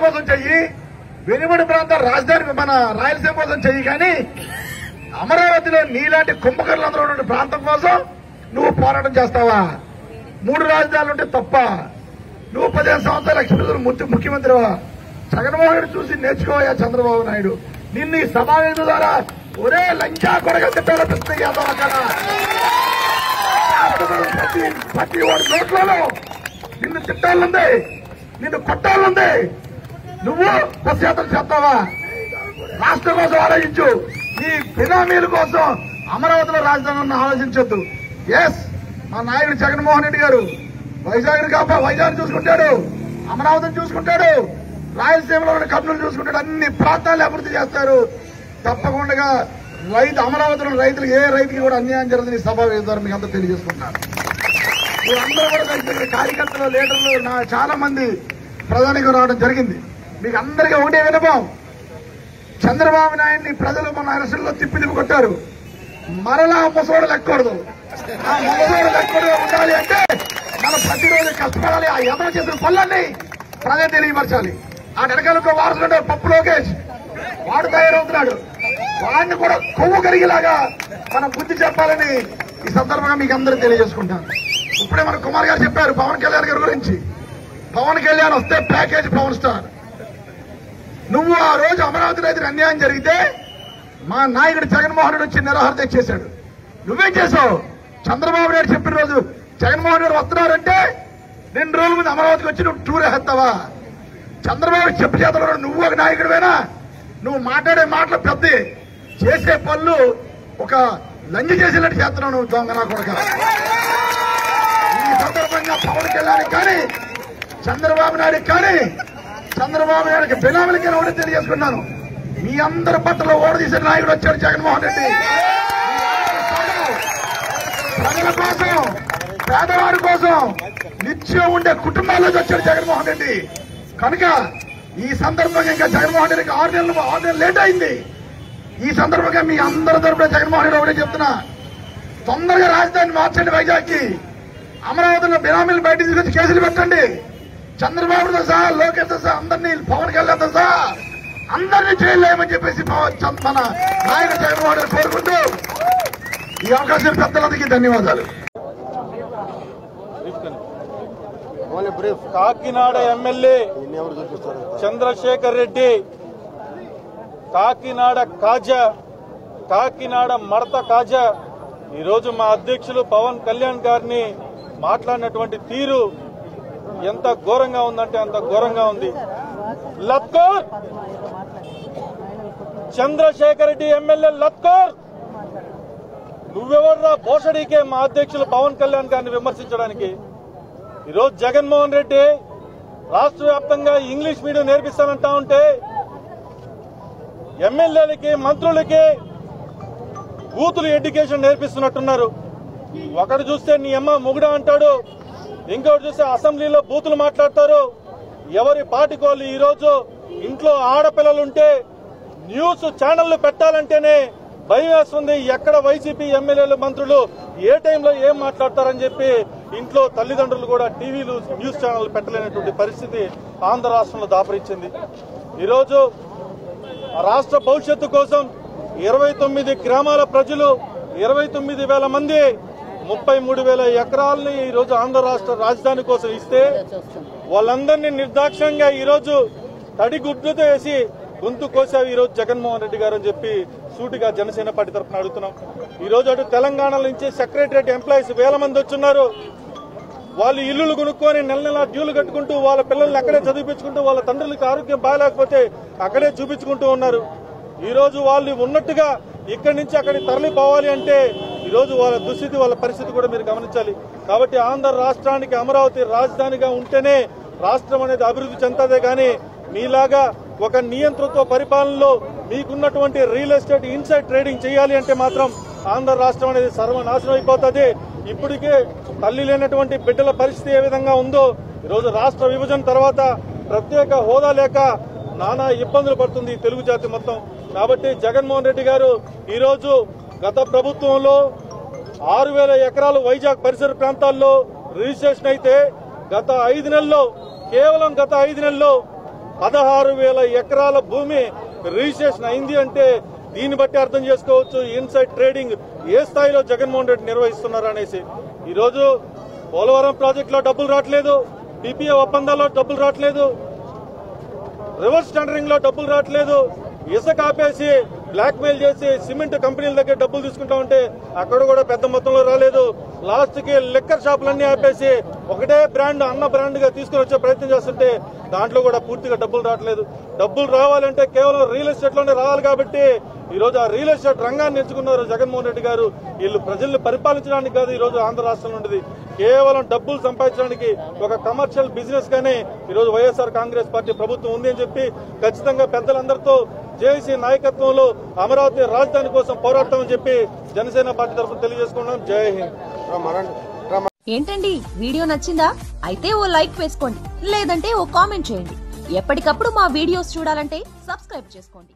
కోసం చెయ్యి. వెనుబడి ప్రాంత రాజధాని మన రాయలసీమ కోసం చెయ్యి కానీ అమరావతిలో నీలాంటి కుంభకర్లందరూ ఉన్న ప్రాంతం కోసం నువ్వు పోరాటం చేస్తావా? మూడు రాజధానులు ఉంటే తప్ప నువ్వు పదిహేను సంవత్సరాలు లక్ష్మీధర్ ముఖ్యమంత్రివా? జగన్మోహన్ రెడ్డి చూసి నేర్చుకోవా చంద్రబాబు నాయుడు. నిన్ను ఈ సమావేశం ద్వారా ఒరే లంచా కొడగా తిట్టాలనిపిస్తుంది యాదవ కదా ప్రతి ప్రతి వాడి నోట్లలో నిన్ను తిట్టాలంది నిన్ను కొట్టాలంది నువ్వు బస్ చేస్తావా? రాష్ట్రం కోసం ఆలోచించు. ఈ బినామీల కోసం అమరావతిలో రాజధాని ఆలోచించొద్దు. ఎస్ మా నాయకుడు జగన్మోహన్ రెడ్డి గారు వైజాగ్ కాపా వైజాగ్ చూసుకుంటాడు. అమరావతిని చూసుకుంటాడు. రాయలసీమలో ఉన్న కర్నూలు చూసుకుంటాడు. అన్ని ప్రాంతాలు అభివృద్ధి చేస్తారు. తప్పకుండా రైతు అమరావతిలో రైతులకు ఏ రైతుకి కూడా అన్యాయం జరుగుతుంది సభ ద్వారా మీకు అంతా తెలియజేసుకుంటున్నారు. మీరందరూ కూడా కార్యకర్తలు లీడర్లు నా చాలా మంది ప్రధానికి రావడం జరిగింది. మీకు అందరికీ ఒకటే వినపం చంద్రబాబు నాయుడిని ప్రజలు మన అరసల్లో తిప్పి తిప్పి కొట్టారు. మరలా ముసోడు లెక్కకూడదు. ఆ ముసోడు లెక్కడు ఉండాలి అంటే మనం ప్రతిరోజు కష్టపడాలి. ఆ యమన చేసిన పనులన్నీ ప్రజలు తెలియపరచాలి. ఆ వెనకాల వారసుడు పప్పు లోకేష్. వాడు తయారవుతున్నాడు. వాడిని కూడా కొవ్వు కరిగేలాగా మనం బుద్ధి చెప్పాలని ఈ సందర్భంగా మీకు అందరూ తెలియజేసుకుంటాను. ఇప్పుడే మన కుమార్ గారు చెప్పారు పవన్ కళ్యాణ్ గారి గురించి. పవన్ కళ్యాణ్ వస్తే ప్యాకేజ్ పవన్ స్టార్. నువ్వు ఆ రోజు అమరావతి రైతులకు అన్యాయం జరిగితే మా నాయకుడు జగన్మోహన్ రెడ్డి వచ్చి నిరాహార దీక్ష చేశాడు నువ్వేం చేసావు చంద్రబాబు నాయుడు చెప్పిన రోజు జగన్మోహన్ రెడ్డి వస్తున్నారంటే రెండు రోజుల ముందు అమరావతికి వచ్చి నువ్వు టూర్ వేస్తావా చంద్రబాబు చెప్పు చేతలో నువ్వు ఒక నాయకుడివేనా? నువ్వు మాట్లాడే మాటలు పెద్ద చేసే పనులు ఒక లంజ చేసేటట్టు చేస్తున్నావు నువ్వు దొంగ నా కొడక? ఈ సందర్భంగా పవన్ కళ్యాణ్ కానీ చంద్రబాబు నాయుడు కానీ చంద్రబాబు నాయుడుకి బినామీలకి ఒకటి తెలియజేసుకున్నాను. మీ అందరి పట్ల ఓడదీసిన నాయకుడు వచ్చాడు జగన్మోహన్ రెడ్డి. ప్రజల కోసం పేదవాడి కోసం నిత్యం ఉండే కుటుంబాల్లోకి వచ్చాడు జగన్మోహన్ రెడ్డి. కనుక ఈ సందర్భంగా ఇంకా జగన్మోహన్ రెడ్డికి ఆరు నెలలు ఆరు నెలలు లేట్ అయింది. ఈ సందర్భంగా మీ అందరి తరపున జగన్మోహన్ రెడ్డి ఒకటే చెప్తున్నా. తొందరగా రాజధాని మార్చండి వైజాగ్కి. అమరావతిలో బినామీలు బయట తీసుకొచ్చి కేసులు పెట్టండి. చంద్రబాబుతో సహా లోకేష్ సహా అందరినీ పవన్ కళ్యాణ్తో సహా అందరినీ చేయలేమని చెప్పేసి మన నాయకుడు జగన్మోహన్ రెడ్డి కోరుకుంటూ ఈ అవకాశం పెద్దలందరికీ ధన్యవాదాలు. కాకినాడ ఎమ్మెల్యే చంద్రశేఖర్ రెడ్డి కాకినాడ కాజా కాకినాడ మడత కాజా. ఈరోజు మా అధ్యక్షులు పవన్ కళ్యాణ్ గారిని మాట్లాడినటువంటి తీరు ఎంత ఘోరంగా ఉందంటే అంత ఘోరంగా ఉంది. లత్కోర్! చంద్రశేఖర్ రెడ్డి ఎమ్మెల్యే లత్కోర్! నువ్వెవర్రా? భోషడీకే మా అధ్యక్షులు పవన్ కళ్యాణ్ గారిని విమర్శించడానికి. ఈరోజు జగన్మోహన్ రెడ్డి రాష్ట్ర వ్యాప్తంగా ఇంగ్లీష్ మీడియం నేర్పిస్తానంటా ఉంటే ఎమ్మెల్యేలకి మంత్రులకి బూతులు ఎడ్యుకేషన్ నేర్పిస్తున్నట్టున్నారు. ఒకడు చూస్తే నీ అమ్మ మొగుడా అంటాడు. ఇంకోటి చూస్తే అసెంబ్లీలో బూతులు మాట్లాడతారు. ఎవరి పాటికోళ్ళు ఈరోజు ఇంట్లో ఆడపిల్లలుంటే న్యూస్ ఛానళ్ళు పెట్టాలంటేనే భయం వేస్తుంది. ఎక్కడ వైసీపీ ఎమ్మెల్యేలు మంత్రులు ఏ టైంలో ఏం మాట్లాడతారని చెప్పి ఇంట్లో తల్లిదండ్రులు కూడా టీవీలు న్యూస్ ఛానల్ పెట్టలేనటువంటి పరిస్థితి ఆంధ్ర రాష్ట్రంలో దాపరించింది. ఈరోజు రాష్ట్ర భవిష్యత్తు కోసం ఇరవై తొమ్మిది గ్రామాల ప్రజలు ఇరవై తొమ్మిది వేల మంది ముప్పై మూడు వేల ఎకరాలని ఈ రోజు ఆంధ్ర రాష్ట్ర రాజధాని కోసం ఇస్తే వాళ్ళందరినీ నిర్దాక్ష్యంగా ఈరోజు తడి గుడ్లతో వేసి గొంతు కోసావు ఈరోజు జగన్మోహన్ రెడ్డి గారు అని చెప్పి సూటిగా జనసేన పార్టీ తరఫున అడుగుతున్నాం. ఈ రోజు అటు తెలంగాణ నుంచి సెక్రటరియట్ ఎంప్లాయీస్ వేల మంది వచ్చున్నారు. వాళ్ళు ఇల్లులు కొనుక్కొని నెల నెల డ్యూలు కట్టుకుంటూ వాళ్ళ పిల్లల్ని అక్కడే చదివించుకుంటూ వాళ్ళ తండ్రులకి ఆరోగ్యం బాగాలేకపోతే అక్కడే చూపించుకుంటూ ఉన్నారు. ఈ రోజు వాళ్ళు ఉన్నట్టుగా ఇక్కడి నుంచి అక్కడికి తరలిపోవాలి అంటే ఈ రోజు వాళ్ళ దుస్థితి వాళ్ళ పరిస్థితి కూడా మీరు గమనించాలి. కాబట్టి ఆంధ్ర రాష్ట్రానికి అమరావతి రాజధానిగా ఉంటేనే రాష్ట్రం అనేది అభివృద్ధి చెందదే కానీ మీలాగా ఒక నియంత్రణతో పరిపాలనలో మీకున్నటువంటి రియల్ ఎస్టేట్ ఇన్సైడ్ ట్రేడింగ్ చేయాలి అంటే మాత్రం ఆంధ్ర రాష్ట్రం అనేది సర్వనాశనం అయిపోతుంది. ఇప్పటికే తల్లి లేనటువంటి బిడ్డల పరిస్థితి ఏ విధంగా ఉందో ఈరోజు రాష్ట్ర విభజన తర్వాత ప్రత్యేక హోదా లేక నానా ఇబ్బందులు పడుతుంది తెలుగు జాతి మొత్తం. కాబట్టి జగన్మోహన్ రెడ్డి గారు ఈరోజు గత ప్రభుత్వంలో ఆరు వేల ఎకరాలు వైజాగ్ పరిసర ప్రాంతాల్లో రిజిస్ట్రేషన్ అయితే గత ఐదు నెలల్లో కేవలం గత ఐదు నెలల్లో పదహారు వేల ఎకరాల భూమి రిజిస్ట్రేషన్ అయింది అంటే దీన్ని బట్టి అర్థం చేసుకోవచ్చు ఇన్సైడ్ ట్రేడింగ్ ఏ స్థాయిలో జగన్మోహన్ రెడ్డి నిర్వహిస్తున్నారు అనేసి ఈరోజు పోలవరం ప్రాజెక్టులో డబ్బులు రావట్లేదు పీపీఏ ఒప్పందాల్లో డబ్బులు రావట్లేదు రివర్స్ టెండరింగ్లో డబ్బులు రావట్లేదు ఇసుక ఆపేసి బ్లాక్ మెయిల్ చేసి సిమెంట్ కంపెనీల దగ్గర డబ్బులు తీసుకుంటా ఉంటే అక్కడ కూడా పెద్ద మొత్తంలో రాలేదు. లాస్ట్కి లిక్కర్ షాపులన్నీ ఆపేసి ఒకటే బ్రాండ్ అన్న బ్రాండ్గా తీసుకుని వచ్చే ప్రయత్నం చేస్తుంటే దాంట్లో కూడా పూర్తిగా డబ్బులు రావట్లేదు. డబ్బులు రావాలంటే కేవలం రియల్ ఎస్టేట్లోనే రావాలి కాబట్టి ఈ రోజు ఆ రియల్ ఎస్టేట్ రంగాన్ని ఎంచుకున్నారు జగన్మోహన్ రెడ్డి గారు. వీళ్ళు ప్రజల్ని పరిపాలించడానికి కాదు ఈ రోజు ఆంధ్ర రాష్ట్రంలో ఉండేది. కేవలం డబ్బులు సంపాదించడానికి ఒక కమర్షియల్ బిజినెస్ గానే ఈ రోజు వైఎస్ఆర్ కాంగ్రెస్ పార్టీ ప్రభుత్వం ఉంది అని చెప్పి ఖచ్చితంగా పెద్దలందరితో జేసీ నాయకత్వంలో అమరావతి రాజధాని కోసం పోరాడతామని చెప్పి జనసేన పార్టీ తరఫున తెలియజేసుకున్నాం జై హింద్. ఏంటండి? వీడియో నచ్చిందా? అయితే ఓ లైక్ వేసుకోండి. లేదంటే ఓ కామెంట్ చేయండి. ఎప్పటికప్పుడు మా వీడియోస్ చూడాలంటే సబ్స్క్రైబ్ చేసుకోండి.